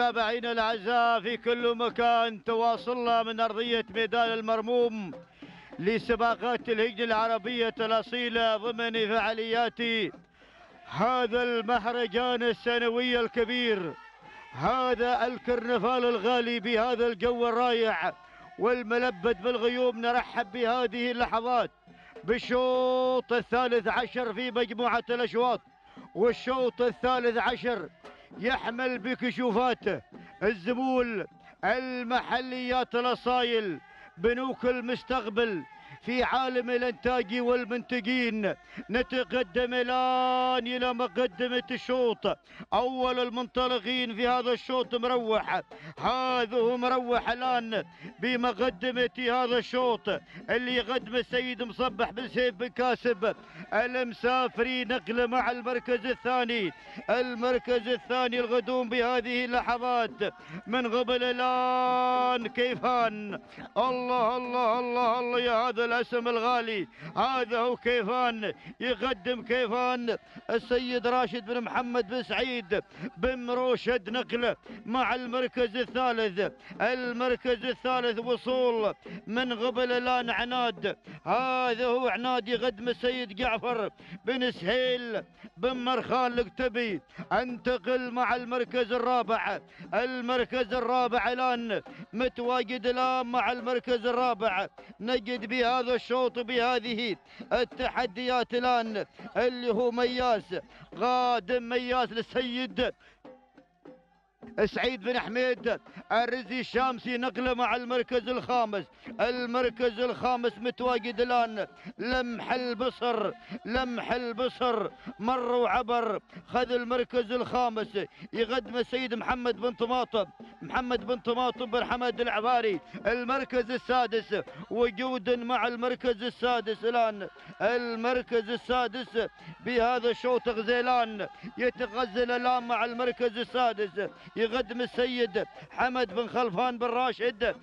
متابعينا الأعزاء في كل مكان تواصلنا من أرضية ميدان المرموم لسباقات الهجن العربية الأصيلة ضمن فعاليات هذا المهرجان السنوي الكبير. هذا الكرنفال الغالي بهذا الجو الرائع والملبد بالغيوم. نرحب بهذه اللحظات بالشوط الثالث عشر في مجموعة الأشواط والشوط الثالث عشر يحمل بكشوفاته الزبول المحليات الأصايل بنوك المستقبل. في عالم الإنتاج والمنتجين. نتقدم الآن إلى مقدمة الشوط. أول المنطلقين في هذا الشوط مروح. هذا هو مروح الآن بمقدمة هذا الشوط. اللي يقدم السيد مصبح بن سيف بن كاسب. المسافري نقله مع المركز الثاني. المركز الثاني الغدوم بهذه اللحظات. من قبل الآن كيفان؟ الله الله الله الله يا هذا الاسم الغالي. هذا هو كيفان يقدم كيفان. السيد راشد بن محمد بن سعيد بن مروشد نقله مع المركز الثالث. المركز الثالث وصول من قبل الان عناد هذا هو عناد يقدم السيد جعفر بن سهيل بن مرخان الكتبي. انتقل مع المركز الرابع. المركز الرابع الآن متواجد الآن مع المركز الرابع. نجد بهذا الشوط بهذه التحديات الآن اللي هو مياس قادم مياس للسيد سعيد بن حميد الرزي الشامسي نقله مع المركز الخامس. المركز الخامس متواجد الآن. لمح البصر لمح البصر. مر وعبر خذ المركز الخامس. يقدم السيد محمد بن طماطم. محمد بن طماطم بن حمد العباري. المركز السادس. وجود مع المركز السادس الآن. المركز السادس بهذا الشوط غزيلان. يتغزل الآن مع المركز السادس. يقدم السيد حمد بن خلفان بن راشد.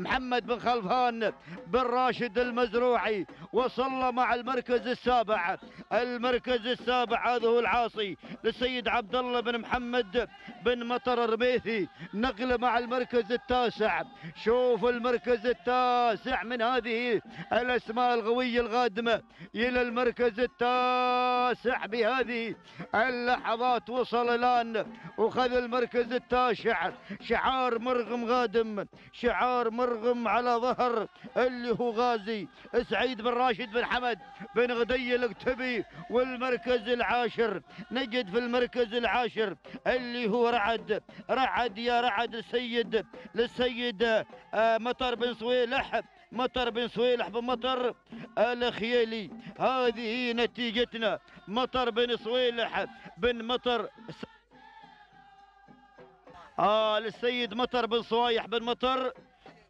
محمد بن خلفان بن راشد المزروعي وصل مع المركز السابع. المركز السابع هذا هو العاصي للسيد عبد الله بن محمد بن مطر الرميثي. نقله مع المركز التاسع. شوف المركز التاسع من هذه الأسماء القويه القادمه إلى المركز التاسع بهذه اللحظات. وصل الآن وخذ المركز التاسع. شعار مرغم قادم شعار مرغم على ظهر اللي هو غازي سعيد بن راشد بن حمد بن غدي الكتبي والمركز العاشر. نجد في المركز العاشر اللي هو رعد. رعد يا رعد السيد للسيد آه، مطر بن صويلح. مطر بن صويلح بن مطر الخيالي هذه نتيجتنا. مطر بن صويلح بن مطر آه للسيد مطر بن صوايح بن مطر.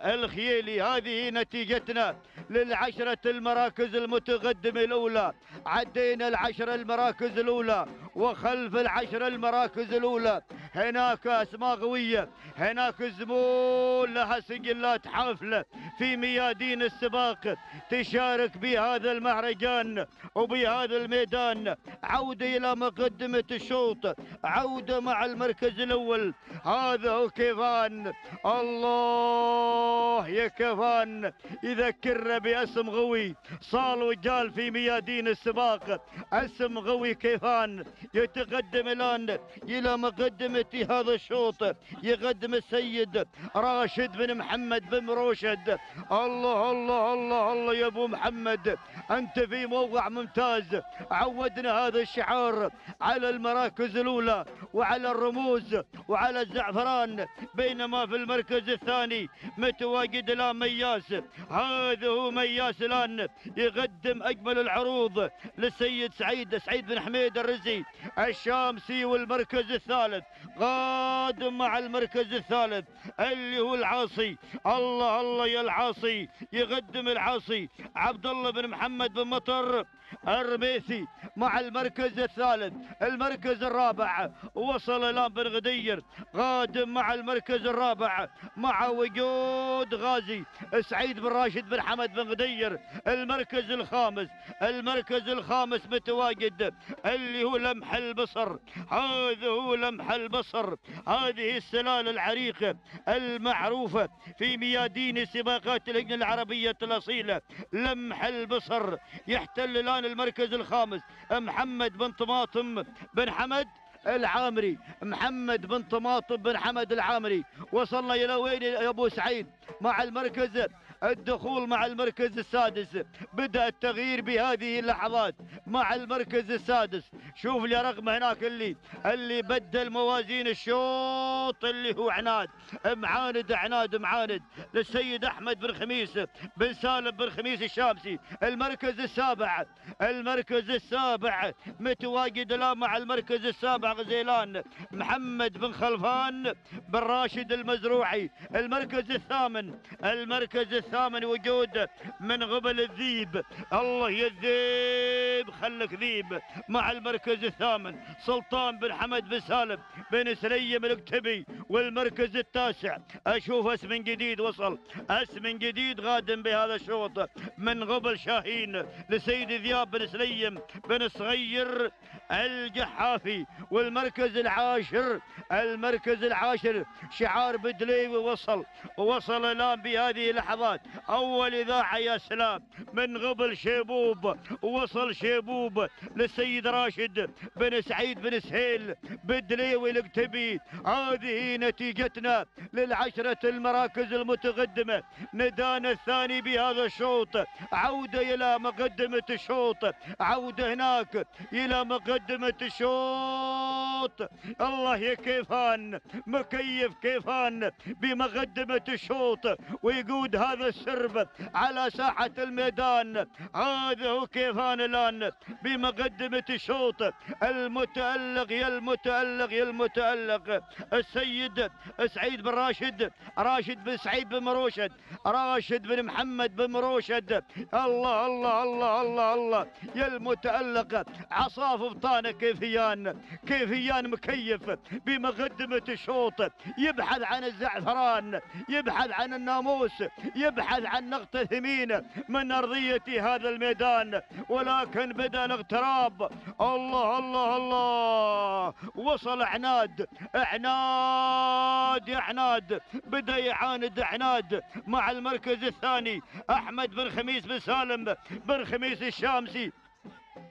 الخيالي هذه نتيجتنا للعشرة المراكز المتقدمة الأولى. عدينا العشرة المراكز الأولى وخلف العشرة المراكز الأولى. هناك أسماء قوية هناك زمول لها سجلات حافلة في ميادين السباق. تشارك بهذا المهرجان وبهذا الميدان. عودة إلى مقدمة الشوط عودة مع المركز الأول. هذا هو كيفان. الله! يا كيفان يذكرنا باسم قوي صال وجال في ميادين السباق. اسم قوي كيفان يتقدم الآن إلى مقدمة هذا الشوط. يقدم السيد راشد بن محمد بن روشد الله الله الله الله يا أبو محمد. أنت في موقع ممتاز. عودنا هذا الشعار على المراكز الأولى وعلى الرموز وعلى الزعفران. بينما في المركز الثاني متواجد الان مياس. هذا هو مياس الآن. يقدم أجمل العروض للسيد سعيد سعيد بن حميد الرزي. الشامسي والمركز الثالث. قادم مع المركز الثالث. اللي هو العاصي. الله الله يا العاصي. يقدم العاصي. عبد الله بن محمد بن مطر. الرميثي مع المركز الثالث المركز الرابع. وصل الان بن غدير قادم مع المركز الرابع. مع وجود غازي سعيد بن راشد بن حمد بن غدير. المركز الخامس المركز الخامس متواجد. اللي هو لمح البصر هذا هو لمح البصر. هذه السلالة العريقة المعروفة في ميادين سباقات اللجنة العربية الأصيلة. لمح البصر يحتل الآن المركز الخامس محمد بن طماطم بن حمد العامري. محمد بن طماطم بن حمد العامري. وصلنا إلى وين يا أبو سعيد؟ مع المركز الدخول مع المركز السادس. بدأ التغيير بهذه اللحظات مع المركز السادس. شوف لي رقم هناك اللي اللي بدل موازين الشوط اللي هو عناد. معاند عناد معاند. للسيد أحمد بن خميس بن سالم بن خميس الشامسي. المركز السابع المركز السابع. متواجد الآن مع المركز السابع غزيلان. محمد بن خلفان بن راشد المزروعي. المركز الثامن المركز الثامن. وجود من قبل الذيب. الله يا الذيب خلك ذيب. مع المركز الثامن سلطان بن حمد بن سالم بن سليم الكتبي والمركز التاسع. أشوف اسم جديد وصل. اسم جديد غادم بهذا الشوط. من قبل شاهين لسيد ذياب بن سليم بن صغير الجحافي والمركز العاشر المركز العاشر شعار بدليوي وصل وصل الآن بهذه اللحظات. أول إذاعة يا سلام من قبل شيبوب وصل شيبوب للسيد راشد بن سعيد بن سهيل بدليوي الكتبي هذه نتيجتنا للعشرة المراكز المتقدمة. ندانا الثاني بهذا الشوط. عودة إلى مقدمة الشوط. عودة هناك إلى مقدمة الشوط الله يا كيفان مكيف كيفان بمقدمة الشوط ويقود هذا السرب على ساحة الميدان. هذا هو كيفان الآن بمقدمة الشوط المتألق يا المتألق يا المتألق. السيد سعيد بن راشد راشد بن سعيد بن مروشد راشد بن محمد بن مروشد. الله الله الله الله الله. يا المتألق عصاف بطانه كيفيان كيفيان مكيف بمقدمة الشوط. يبحث عن الزعفران يبحث عن الناموس يبحث عن نقطة ثمينة من أرضية هذا الميدان. ولكن بدأ الاقتراب الله الله الله! وصل عناد عناد يا عناد بدأ يعاند عناد مع المركز الثاني. أحمد بن خميس بن سالم بن خميس الشامسي.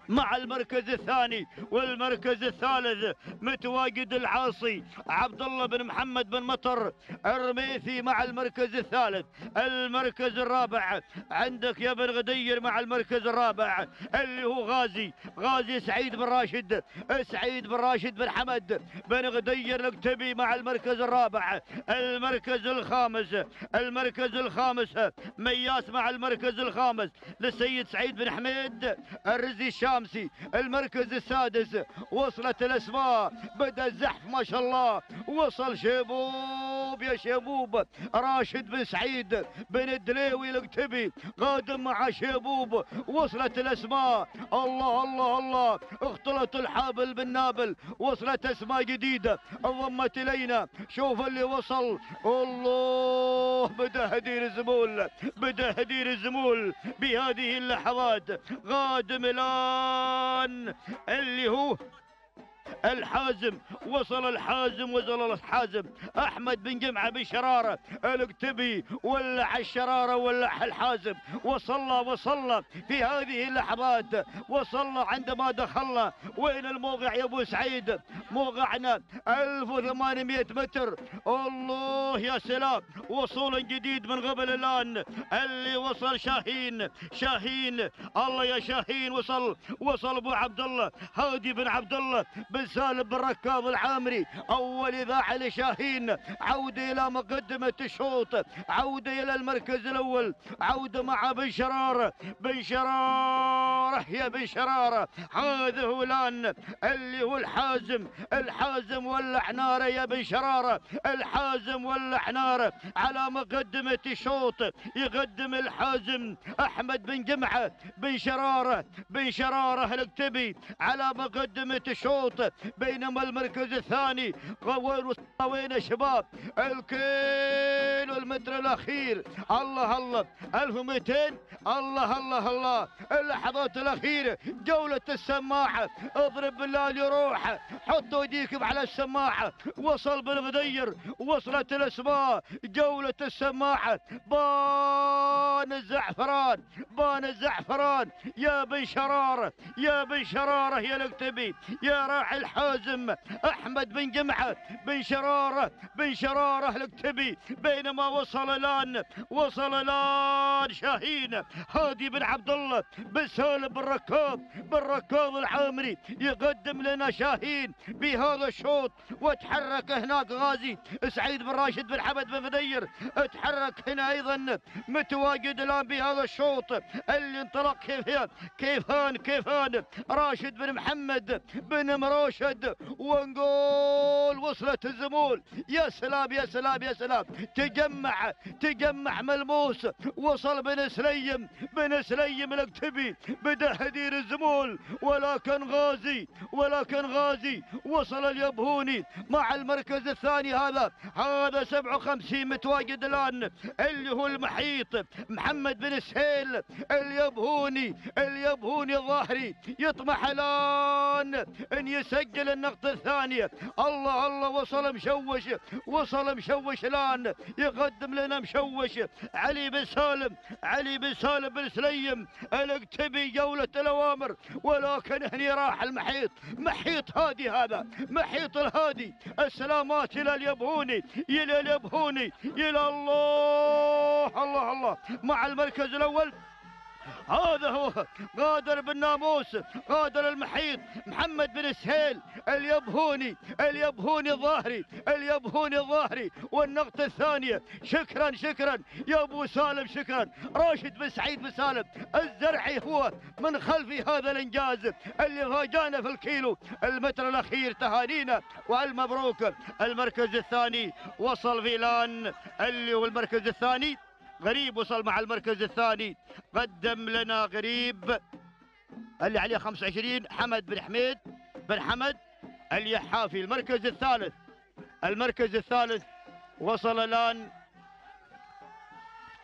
مع المركز الثاني والمركز الثالث متواجد العاصي عبد الله بن محمد بن مطر الرميثي مع المركز الثالث المركز الرابع عندك يا بن غدير مع المركز الرابع اللي هو غازي غازي سعيد بن راشد سعيد بن راشد بن حمد بن غدير الكتبي مع المركز الرابع المركز الخامس المركز الخامس مياس مع المركز الخامس للسيد سعيد بن حميد الرزي الشامسي المركز السادس. وصلت الأسماء بدأ الزحف ما شاء الله. وصل شيبوب يا شيبوب راشد بن سعيد بن الدليوي الكتبي قادم مع شيبوب وصلت الأسماء. الله الله الله اختلط الحابل بالنابل وصلت أسماء جديدة انضمت إلينا. شوف اللي وصل. الله بدا هدير الزمول بدا هدير الزمول بهذه اللحظات. قادم الآن اللي هو الحازم وصل الحازم وصل الحازم. أحمد بن جمعة بن شرارة الكتبي ولع الشرارة ولع الحازم. وصلنا وصلنا في هذه اللحظات. وصلنا عندما دخلنا وين الموقع يا أبو سعيد؟ موقعنا 1800 متر. الله يا سلام! وصول جديد من قبل الآن. اللي وصل شاهين شاهين. الله يا شاهين وصل وصل أبو عبد الله. هادي بن عبد الله. بن سالم بن ركاض العامري أول إذاعة لشاهين. عوده إلى مقدمة الشوط عوده إلى المركز الأول. عوده مع بن شراره بن شراره يا بن شراره هذا هو الآن اللي هو الحازم. الحازم ولع ناره يا بن شراره الحازم ولع ناره على مقدمة الشوط يقدم الحازم أحمد بن جمعة. بن شراره بن شراره الكتبي على مقدمة الشوط بينما المركز الثاني وين وين يا شباب الكيلو المتر الأخير. الله الله 1200 الله الله الله اللحظات الاخيره جولة السماعه اضرب بالله يروح. حطوا ايديكم على السماعه وصل بالغدير وصلت الأسماء. جولة السماعه بان الزعفران بان الزعفران. يا بن شراره يا بن شراره يا الكتبي يا راعي الحازم أحمد بن جمعة بن شرارة بن شرارة الكتبي بينما وصل الآن وصل الآن شاهين هادي بن عبد الله بن سالم بن ركاب بن ركاب العامري يقدم لنا شاهين بهذا الشوط وتحرك هناك غازي سعيد بن راشد بن حمد بن مدير تحرك هنا أيضا متواجد الآن بهذا الشوط اللي انطلق كيف كيفان كيفان راشد بن محمد بن مراشد ونقول وصلت الزمول. يا سلام يا سلام يا سلام. تجمع تجمع ملموس. وصل بن سليم. بن سليم الاكتبي بدا هدير الزمول. ولكن غازي ولكن غازي. وصل اليبهوني مع المركز الثاني هذا. هذا 57 متواجد الآن. اللي هو المحيط. محمد بن سهيل. اليبهوني. اليبهوني الظاهري. يطمح الآن. إن يسجل النقطة الثانية. الله الله وصل مشوش وصل مشوش الآن. يقدم لنا مشوش. علي بن سالم علي بن سالم بن سليم. الاكتبي جولة الأوامر. ولكن هني راح المحيط. محيط هادي هذا. محيط الهادي. السلامات إلى اليبهوني إلى اليبهوني إلى الله الله الله. مع المركز الأول. هذا هو غادر بالناموس غادر المحيط محمد بن سهيل اليبهوني اليبهوني الظاهري اليبهوني الظاهري والنقطة الثانية شكرا شكرا يا أبو سالم شكرا. راشد بن سعيد بن سالم الزرعي هو من خلف هذا الإنجاز اللي فاجانا في الكيلو. المتر الأخير تهانينا والمبروك. المركز الثاني وصل فيلان اللي هو المركز الثاني. غريب وصل مع المركز الثاني. قدم لنا غريب. اللي عليه 25 حمد بن حميد بن حمد اليحافي المركز الثالث. المركز الثالث وصل الآن.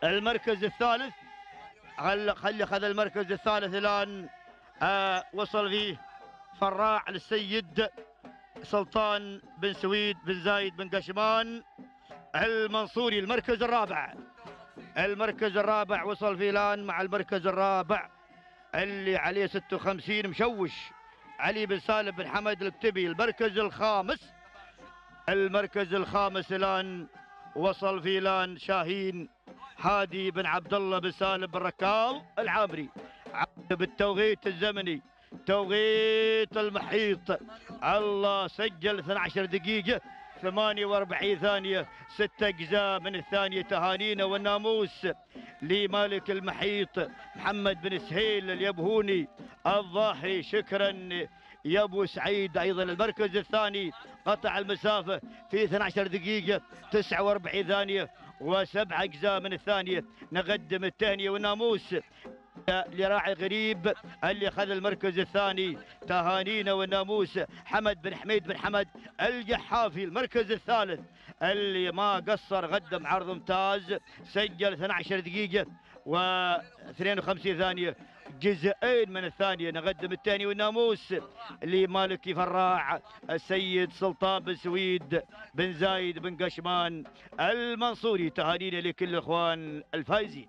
المركز الثالث. خلي خذ المركز الثالث الآن. آه وصل فيه فراع للسيد سلطان بن سويد بن زايد بن قشمان المنصوري المركز الرابع. المركز الرابع وصل فيلان مع المركز الرابع اللي عليه 56 مشوش. علي بن سالم بن حمد الكتبي المركز الخامس. المركز الخامس الآن وصل فيلان شاهين هادي بن عبد الله بن سالم بن ركال العامري. بالتوقيت الزمني توقيت المحيط. الله سجل 12 دقيقة. 48 ثانية ستة أجزاء من الثانية تهانينا والناموس لمالك المحيط محمد بن سهيل اليبهوني الظاهري شكرا يا أبو سعيد. أيضا المركز الثاني قطع المسافة في 12 دقيقة 49 ثانية وسبع أجزاء من الثانية. نقدم التهنئه والناموس لراعي غريب اللي اخذ المركز الثاني. تهانينا والناموس. حمد بن حميد بن حمد الجحافي المركز الثالث. اللي ما قصر قدم عرض ممتاز. سجل 12 دقيقة و 52 ثانية. جزئين من الثانية نقدم الثاني والناموس. لمالك فراع السيد سلطان بن سويد بن زايد بن قشمان المنصوري. تهانينا لكل الاخوان الفايزين